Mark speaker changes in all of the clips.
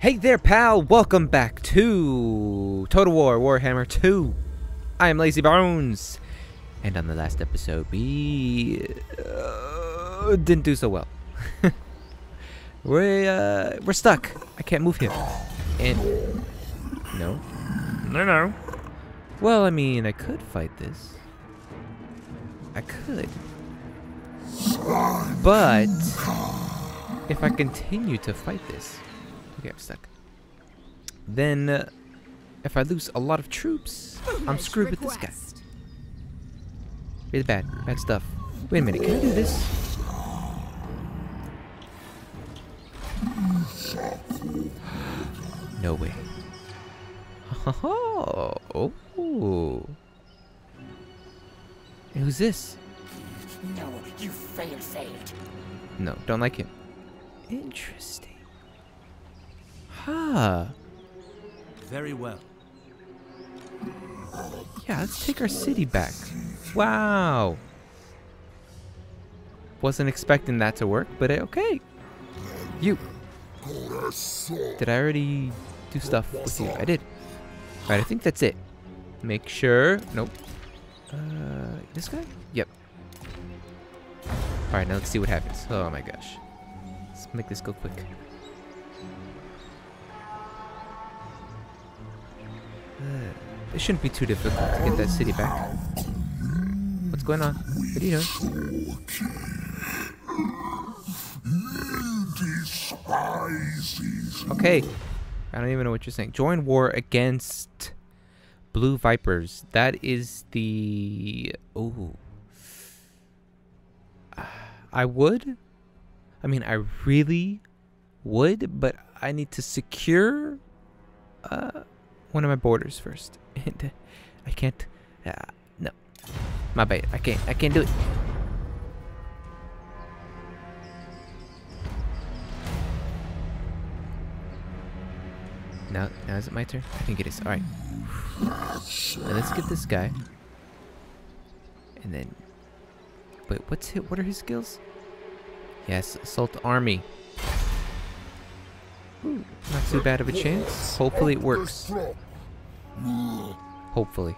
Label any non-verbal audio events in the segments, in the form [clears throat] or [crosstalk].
Speaker 1: Hey there, pal! Welcome back to Total War Warhammer 2. I am Lazy Bones, and on the last episode, we uh, didn't do so well. [laughs] we're uh, we're stuck. I can't move him. And no, no, no. Well, I mean, I could fight this. I could, but if I continue to fight this. Okay, I'm stuck. Then, uh, if I lose a lot of troops, I'm screwed with this guy. Really bad. Bad stuff. Wait a minute, can I do this? No way. [laughs] Oh, oh. Hey, who's this?
Speaker 2: No, you failed, failed.
Speaker 1: No, don't like him. Interesting. Huh.
Speaker 3: Very well.
Speaker 1: Yeah, let's take our city back. Wow. Wasn't expecting that to work, but okay. You. Did I already do stuff with you? I did. Alright, I think that's it. Make sure. Nope. Uh, this guy? Yep. Alright, now let's see what happens. Oh my gosh. Let's make this go quick. Uh, it shouldn't be too difficult to get that city back. What's going on? What are you doing? Okay. I don't even know what you're saying. Join war against Blue Vipers. That is the... Oh. I would. I mean, I really would, but I need to secure uh, one of my borders first. [laughs] And I can't. Uh, no. My bad. I can't. I can't do it. Now, now is it my turn? I think it is. All right. Now let's get this guy. And then, wait, what's his, what are his skills? Yes, assault army. Not too bad of a chance. Hopefully it works. Hopefully.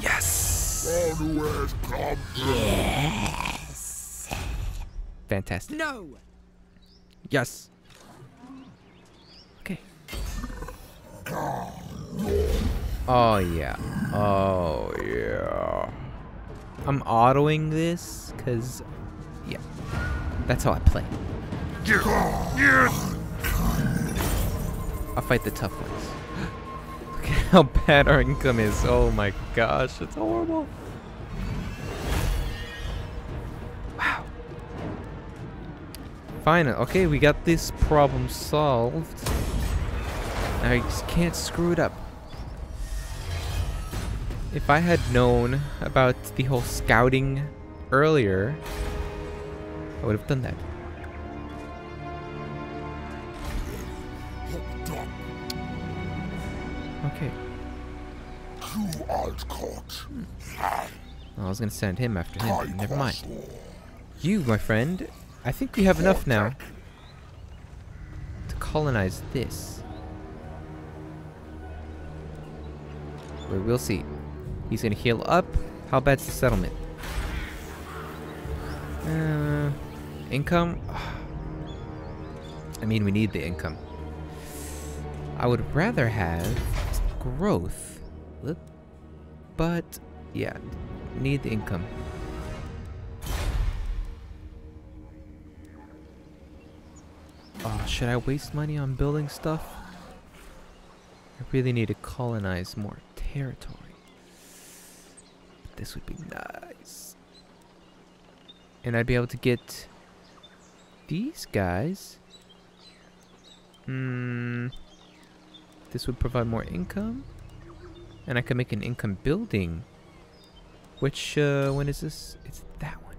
Speaker 1: Yes. Yes. Fantastic.
Speaker 2: No!
Speaker 1: Yes. Okay. Oh yeah. Oh yeah. I'm autoing this because, yeah, that's how I play. I'll fight the tough ones. [laughs] Look at how bad our income is. Oh my gosh, it's horrible. Wow. Fine. Okay, we got this problem solved. I just can't screw it up. If I had known about the whole scouting earlier, I would have done that. I was gonna send him after him, but never mind. You, my friend, I think we have enough now to colonize this. But we'll see. He's gonna heal up. How bad's the settlement? Uh, income? [sighs] I mean, we need the income. I would rather have growth. But, yeah, need the income. Oh, should I waste money on building stuff? I really need to colonize more territory. This would be nice. And I'd be able to get these guys. Hmm. This would provide more income. And I could make an income building. Which, uh, when is this? It's that one.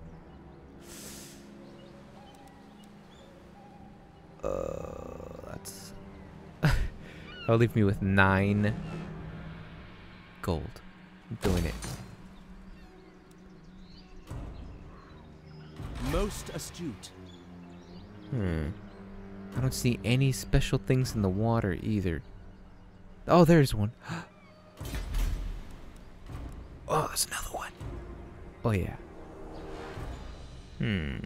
Speaker 1: Uh, that's... [laughs] That'll leave me with nine gold. I'm doing it.
Speaker 3: Most astute.
Speaker 1: Hmm. I don't see any special things in the water either. Oh, there's one. [gasps] oh, there's another one. Oh, yeah. Hmm.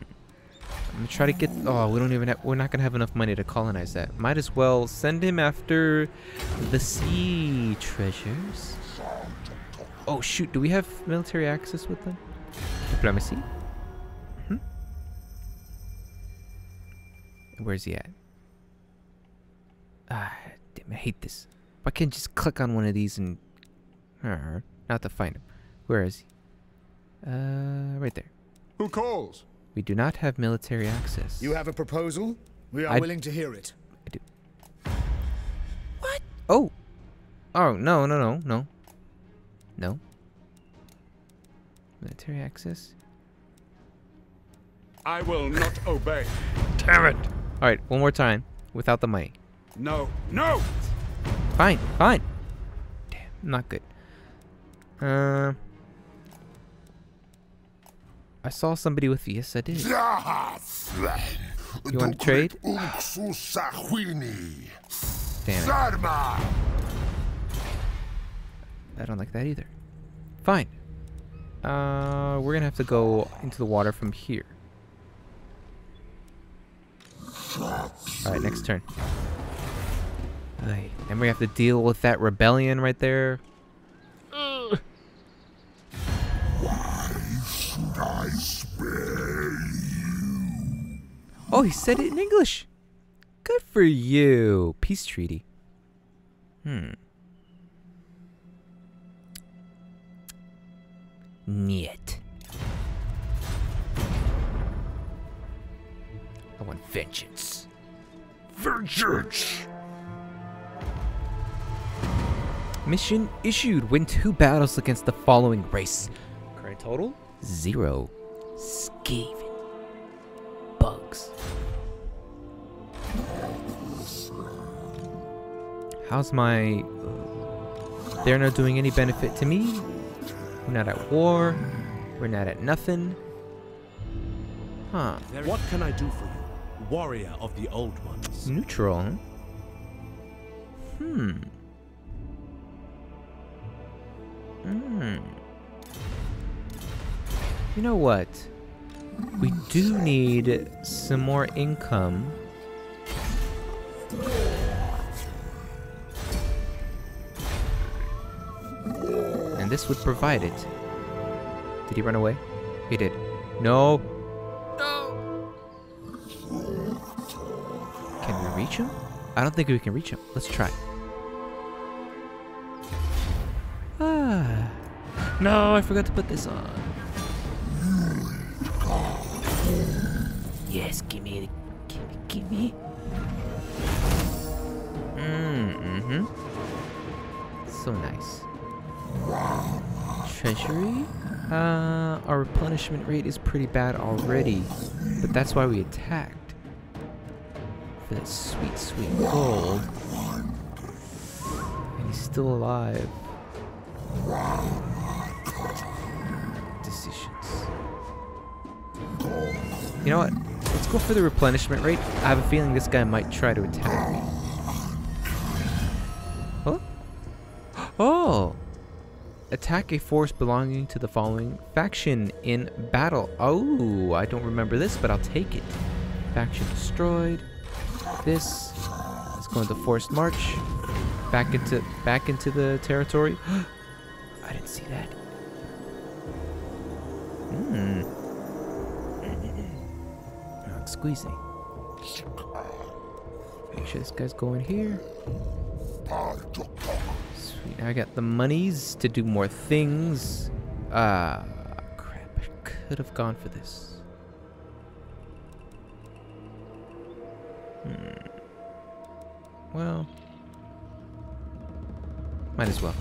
Speaker 1: I'm gonna try to get. Oh, we don't even have. We're not gonna have enough money to colonize that. Might as well send him after the sea treasures. Oh shoot! Do we have military access with them? Diplomacy. Hmm. Where's he at? Ah, damn! I hate this. Why can't I just click on one of these and? Uh, not to find him. Where is he? Uh, right there.
Speaker 4: Who calls?
Speaker 1: We do not have military access.
Speaker 5: You have a proposal? We are
Speaker 1: I-
Speaker 5: willing to hear it. I do. What?
Speaker 1: Oh. Oh no no no no. No. Military access.
Speaker 4: I will not obey.
Speaker 1: Damn it! All right, one more time without the money.
Speaker 4: No, no!
Speaker 1: Fine, fine. Damn, not good. Uh. I saw somebody with yes, I did.
Speaker 6: You
Speaker 1: wanna trade? Damn. I don't like that either. Fine. Uh, we're gonna have to go into the water from here. Alright, next turn. Aye. And we have to deal with that rebellion right there.
Speaker 6: I spare you.
Speaker 1: Oh, he said it in English. Good for you. Peace treaty. Hmm. Niet. I want vengeance.
Speaker 6: Vengeance.
Speaker 1: Mission issued. Win two battles against the following race. Current total? Zero. Skaven. Bugs. How's my... They're not doing any benefit to me. We're not at war. We're not at nothing. Huh.
Speaker 3: What can I do for you, warrior of the old ones?
Speaker 1: Neutral. Hmm. Hmm. You know what? We do need some more income. And this would provide it. Did he run away? He did. No. No. Can we reach him? I don't think we can reach him. Let's try. Ah. No, I forgot to put this on. Yes, give me, give me, give me. Mm, mm-hmm. So nice. Treasury? Uh, our replenishment rate is pretty bad already, but that's why we attacked. For that sweet, sweet gold. And he's still alive. Decisions. You know what? Let's go for the replenishment rate. I have a feeling this guy might try to attack me. Oh! Attack a force belonging to the following faction in battle. Oh, I don't remember this, but I'll take it. Faction destroyed. This is going to forced march back into back into the territory. [gasps] I didn't see that. Hmm. Squeezing. Make sure this guy's going here. Sweet. Now I got the monies to do more things. Ah, crap. I could have gone for this. Hmm. Well, might as well.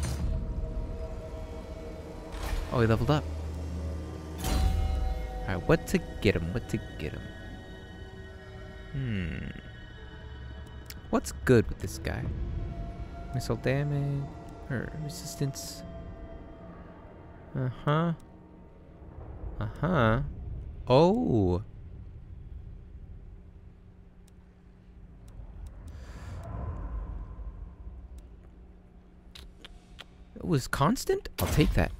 Speaker 1: Oh, he leveled up. Alright, what to get him? What to get him? Hmm. What's good with this guy? Missile damage or resistance? Uh-huh. Uh-huh. Oh. It was constant? I'll take that.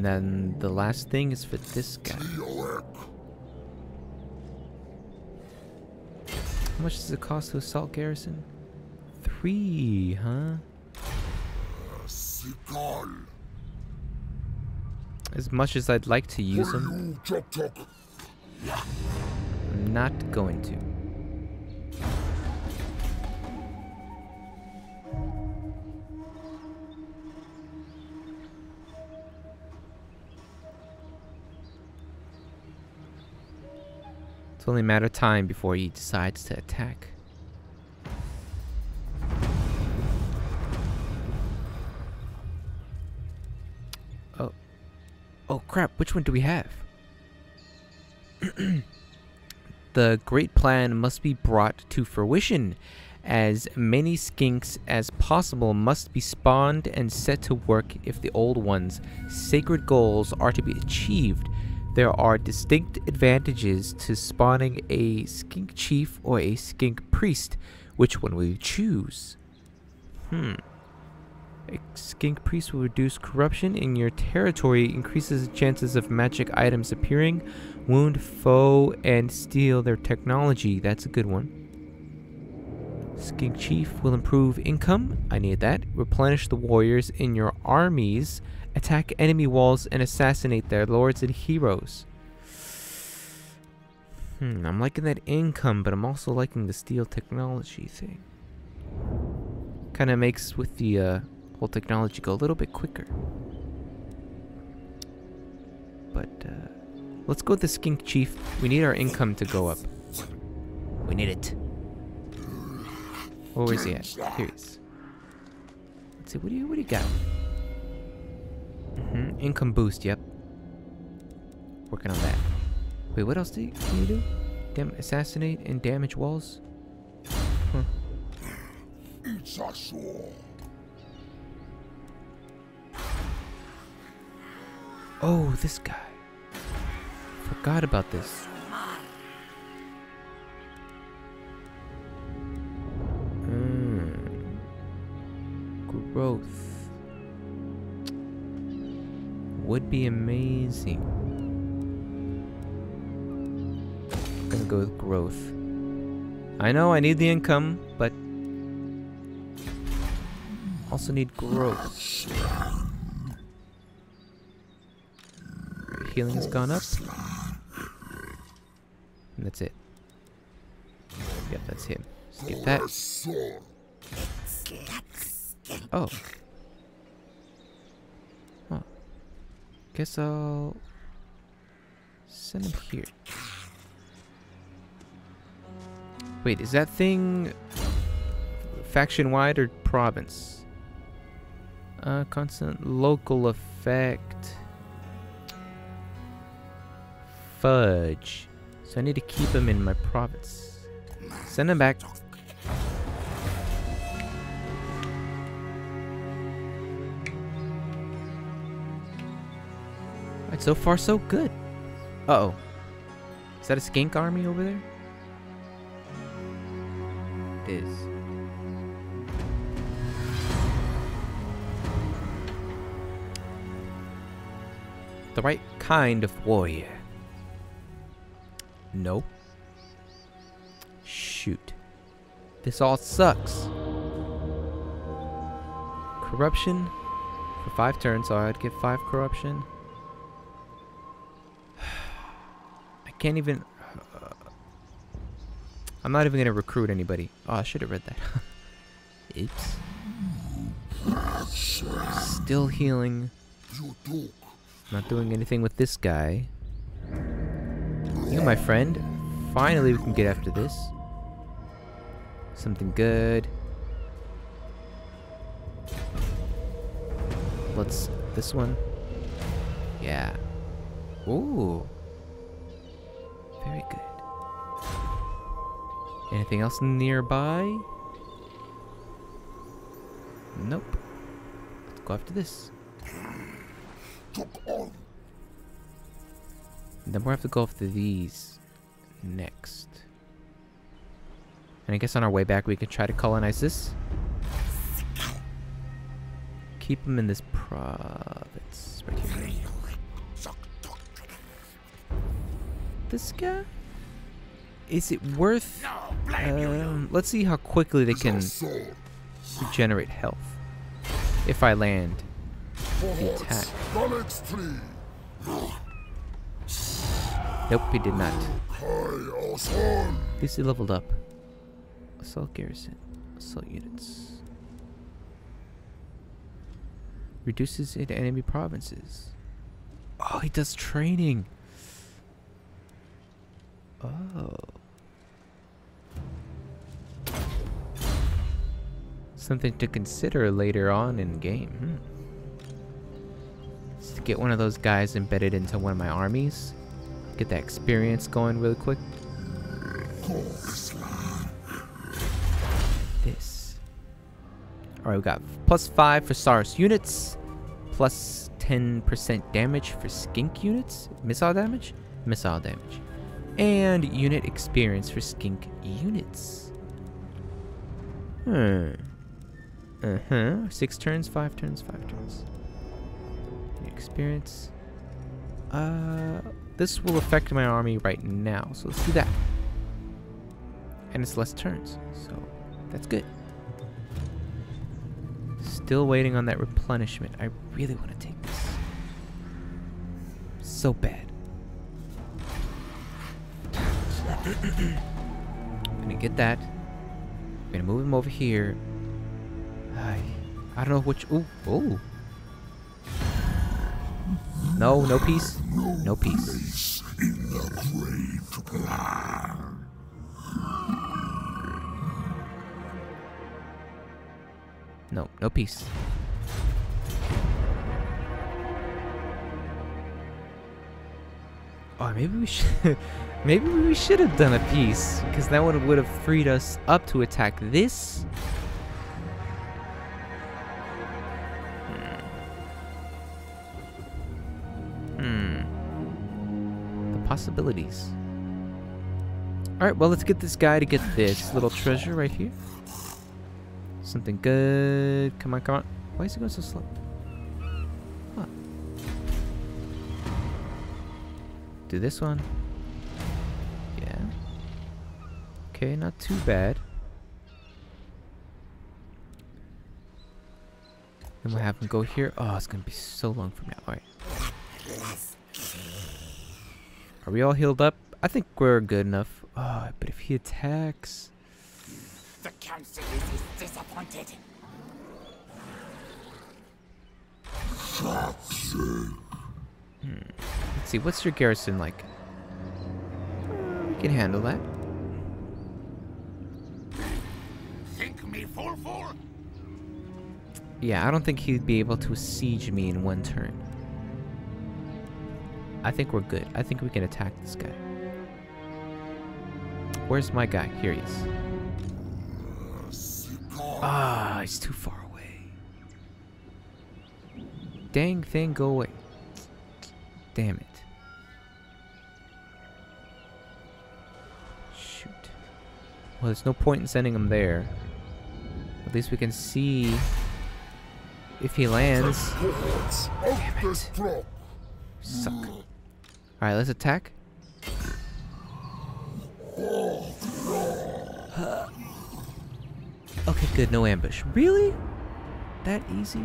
Speaker 1: And then the last thing is for this guy. How much does it cost to assault garrison? Three, huh? As much as I'd like to use them. I'm not going to. Only a matter of time before he decides to attack. Oh. Oh crap, which one do we have? [clears throat] the great plan must be brought to fruition. As many skinks as possible must be spawned and set to work if the old ones' sacred goals are to be achieved. There are distinct advantages to spawning a skink chief or a skink priest. Which one will you choose? Hmm. A skink priest will reduce corruption in your territory, increases chances of magic items appearing, wound foe, and steal their technology. That's a good one. Skink Chief will improve income. I need that. Replenish the warriors in your armies. Attack enemy walls and assassinate their lords and heroes. Hmm, I'm liking that income, but I'm also liking the steal technology thing. Kind of makes with the uh, whole technology go a little bit quicker. But uh, let's go with the Skink Chief. We need our income to go up. We need it. Oh, where's he at? Here he is. Let's see. What do you What do you got? Hmm Income boost. Yep. Working on that. Wait, what else do you, can you do? Dam assassinate and damage walls. Huh.
Speaker 6: It's a sword.
Speaker 1: Oh, this guy. Forgot about this. Mm. Growth. Would be amazing. Gonna go with growth. I know I need the income, but also need growth. Healing has gone up. And that's it. Yep, that's him. Skip that. Oh. Guess I'll send him here. Wait, is that thing faction wide or province? Uh, constant local effect. Fudge. So I need to keep him in my province. Send him back. So far so good. Uh oh. Is that a skink army over there? It is. The right kind of warrior. Nope. Shoot. This all sucks. Corruption for five turns, so I'd get five corruption. Can't even. uh, I'm not even gonna recruit anybody. Oh, I should have read that. [laughs] Oops. Still healing. Not doing anything with this guy. You, my friend. Finally, we can get after this. Something good. Let's. This one. Yeah. Ooh. Very good. Anything else nearby? Nope. Let's go after this. Then we'll have to go after these next. And I guess on our way back we could try to colonize this. Keep them in this province This guy? Is it worth... Um, let's see how quickly they can regenerate health. If I land the attack. Nope, he did not. At least he leveled up. Assault garrison. Assault units. Reduces it enemy provinces. Oh, he does training. Oh. Something to consider later on in game. Hmm. Just to get one of those guys embedded into one of my armies. Get that experience going really quick. This. Alright, we got plus 5 for Saurus units, plus 10% damage for skink units, missile damage, missile damage, and unit experience for skink units. Hmm. Uh huh. Six turns, five turns, five turns. Experience. Uh, this will affect my army right now, so let's do that. And it's less turns, so that's good. Still waiting on that replenishment. I really want to take this. So bad. [clears throat] gonna get that. I'm gonna move him over here. I, I don't know which. Ooh, ooh. No, no peace. No peace. No, no peace. Oh, maybe we should. [laughs] maybe we should have done a peace because that would would have freed us up to attack this. Hmm. Hmm. The possibilities. All right, well, let's get this guy to get this little treasure right here. Something good. Come on, come on. Why is it going so slow? Do this one. Yeah. Okay, not too bad. Then we'll have him go here. Oh, it's gonna be so long from now. Alright. Are we all healed up? I think we're good enough. Oh, but if he attacks...
Speaker 2: The council is disappointed.
Speaker 1: Let's see, what's your garrison like? Uh, we can handle that.
Speaker 6: Think me full full.
Speaker 1: Yeah, I don't think he'd be able to siege me in one turn. I think we're good. I think we can attack this guy. Where's my guy? Here he is. Ah, he's too far away. Dang thing, go away. Damn it. Shoot. Well, there's no point in sending him there. At least we can see if he lands.
Speaker 6: Of destruct.
Speaker 1: Suck. Alright, let's attack. Okay, good. No ambush. Really? That easy?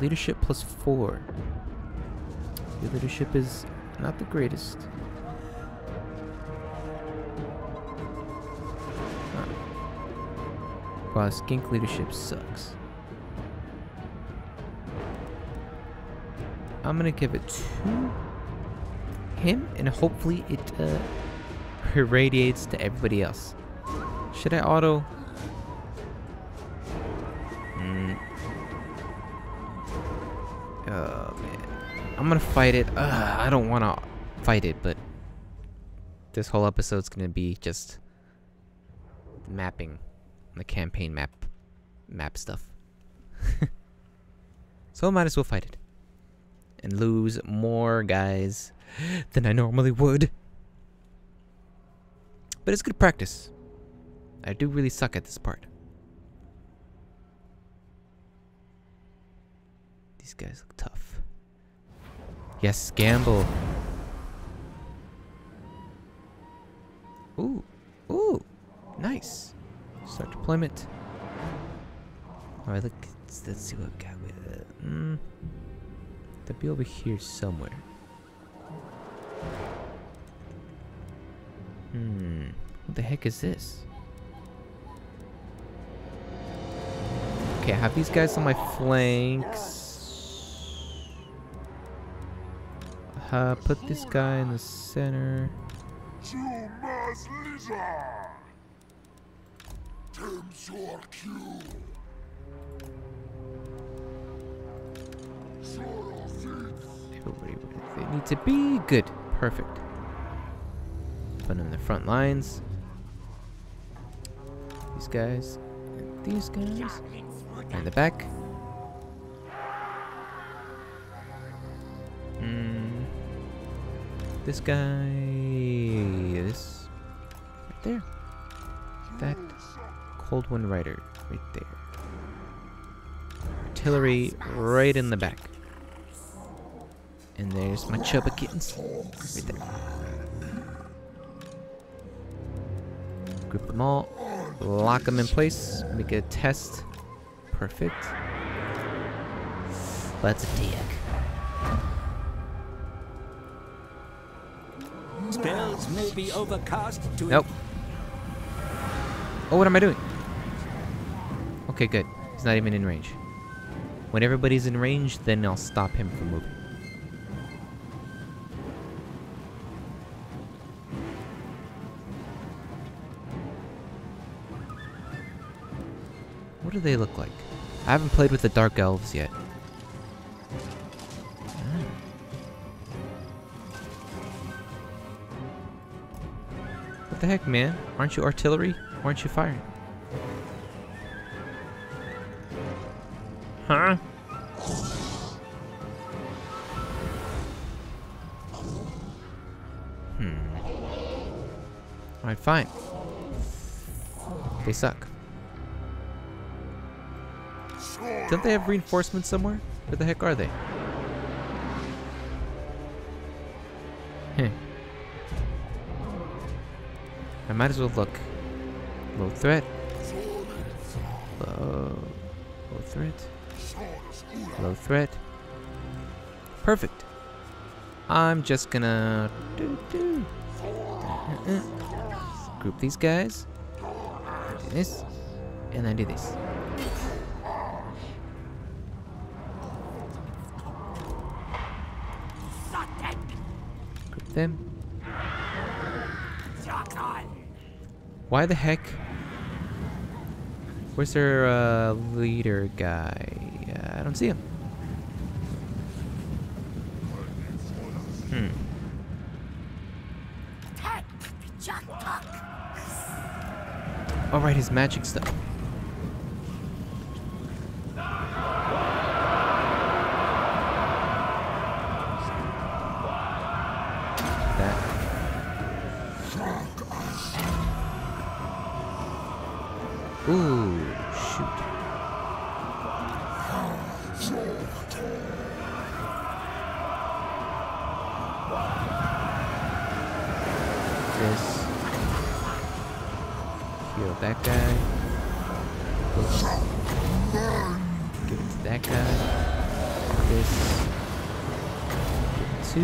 Speaker 1: Leadership plus four. Your leadership is not the greatest. Huh. Wow, skink leadership sucks. I'm gonna give it to him, and hopefully it uh, [laughs] irradiates to everybody else. Should I auto? I'm gonna fight it. Ugh, I don't want to fight it, but this whole episode's gonna be just mapping the campaign map, map stuff. [laughs] so I might as well fight it and lose more guys than I normally would. But it's good practice. I do really suck at this part. These guys look tough. Yes, gamble. Ooh, ooh, nice. Start deployment. All right. Let's, let's see what we got with it. Mm, they'll be over here somewhere. Hmm. What the heck is this? Okay, I have these guys on my flanks. Uh, put this guy in the center. Everybody where they need to be. Good. Perfect. Put them in the front lines. These guys. And these guys. And the back. This guy. This. Right there. That. Cold One Rider. Right there. Artillery right in the back. And there's my chubba kittens. Right there. Group them all. Lock them in place. Make a test. Perfect. That's a
Speaker 7: Spells may be overcast to
Speaker 1: Nope. Oh, what am I doing? Okay, good. He's not even in range. When everybody's in range, then I'll stop him from moving. What do they look like? I haven't played with the Dark Elves yet. The heck, man? Aren't you artillery? Aren't you firing? Huh? Hmm. Alright, fine. They suck. Don't they have reinforcements somewhere? Where the heck are they? I might as well look. Low threat. Low, low threat. Low threat. Perfect. I'm just gonna -doo. Uh, uh. group these guys. Do this, and then do this. Group them. Why the heck? Where's their uh, leader guy? Uh, I don't see him. Hmm. All right, his magic stuff. That guy. Give it to that guy. This. To.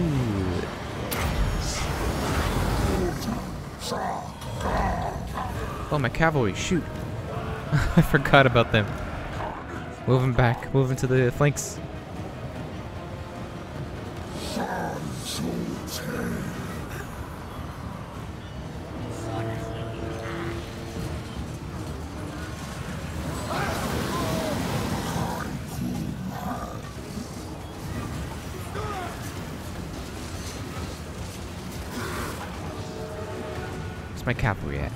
Speaker 1: Oh, my cavalry, shoot. [laughs] I forgot about them. Moving back, moving to the flanks. My cavalry at?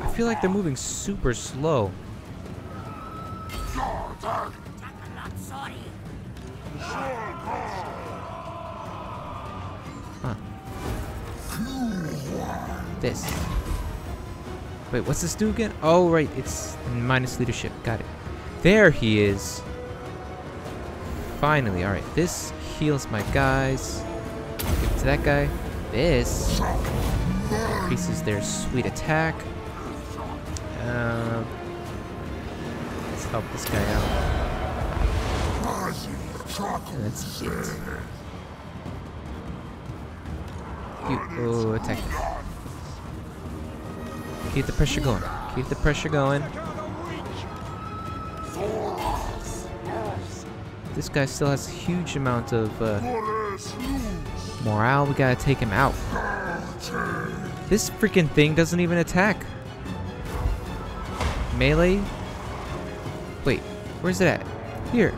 Speaker 1: I feel like they're moving super slow. Huh. This. Wait, what's this do again? Oh, right, it's minus leadership. Got it. There he is. Finally, alright. This heals my guys. To that guy. This increases their sweet attack. Um, let's help this guy out. That's it. You, oh, attack. Keep the pressure going. Keep the pressure going. This guy still has a huge amount of uh, morale. We gotta take him out. This freaking thing doesn't even attack. Melee? Wait, where's it at? Here.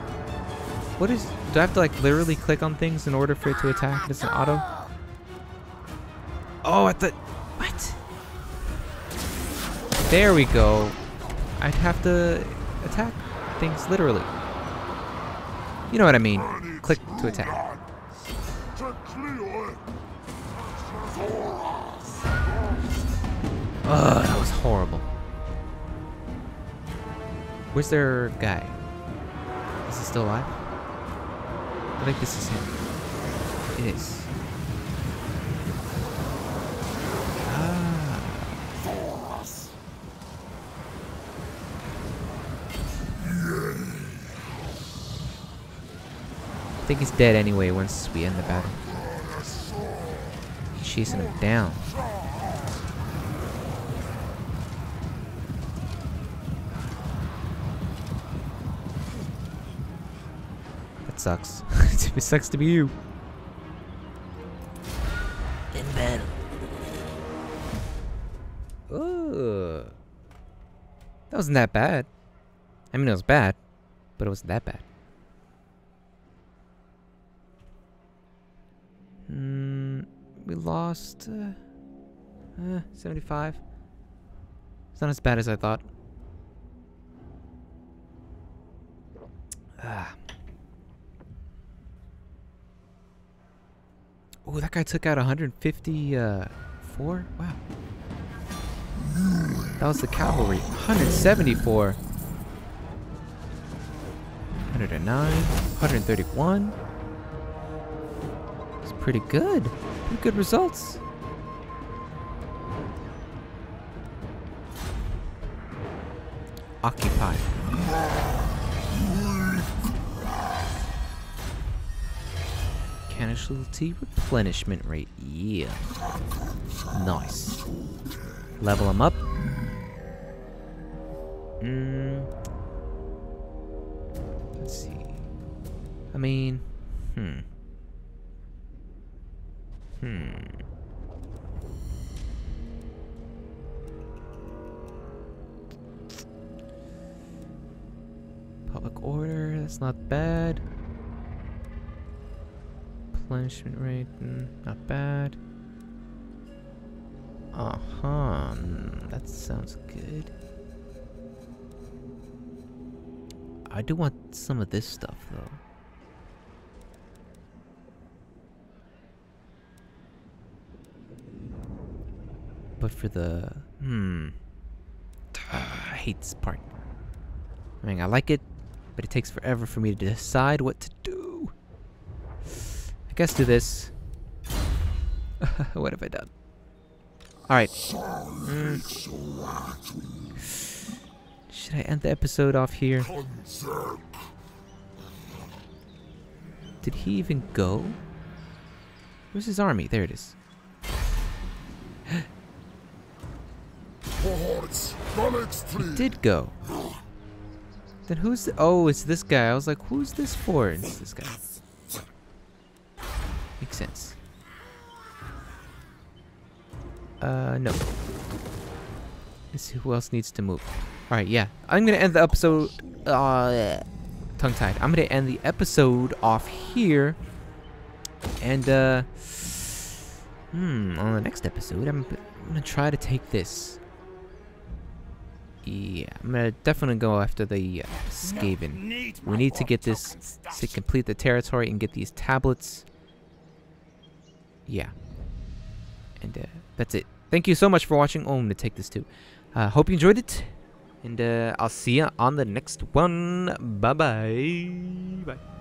Speaker 1: What is... Do I have to like literally click on things in order for it to attack? It's an auto? Oh, at the... What? There we go. I'd have to attack things literally. You know what I mean. Click to attack. Where's their guy? Is he still alive? I think this is him. It is. Ah. I think he's dead anyway once we end the battle. Chasing him down. Sucks. [laughs] it sucks to be you. In battle. Ooh. That wasn't that bad. I mean, it was bad, but it wasn't that bad. Hmm. We lost. Uh, uh, 75. It's not as bad as I thought. Ah. Oh, that guy took out 150, uh. Wow. That was the cavalry. 174. 109. 131. It's pretty good. Pretty good results. Occupy. Casualty replenishment rate. Yeah. Nice. Level them up. Mm. Let's see. I mean, hmm. Hmm. Public order, that's not bad. Replenishment rate, mm, not bad. Uh-huh, mm, that sounds good. I do want some of this stuff, though. But for the... Hmm. I hate this part. I mean, I like it, but it takes forever for me to decide what to do. I guess do this. [laughs] what have I done? Alright. Mm. Should I end the episode off here? Did he even go? Where's his army? There it is. He did go. Then who's the- Oh, it's this guy. I was like, who's this for? It's this guy. Makes sense. Uh, no. Let's see who else needs to move. Alright, yeah. I'm gonna end the episode, uh, tongue-tied. I'm gonna end the episode off here. And, uh, hmm, on the next episode, I'm, I'm gonna try to take this. Yeah, I'm gonna definitely go after the uh, Skaven. We need to get this to complete the territory and get these tablets. Yeah. And uh, that's it. thank you so much for watching. Oh, I'm gonna take this too. Uh, hope you enjoyed it, and uh, I'll see you on the next one. Bye bye. Bye.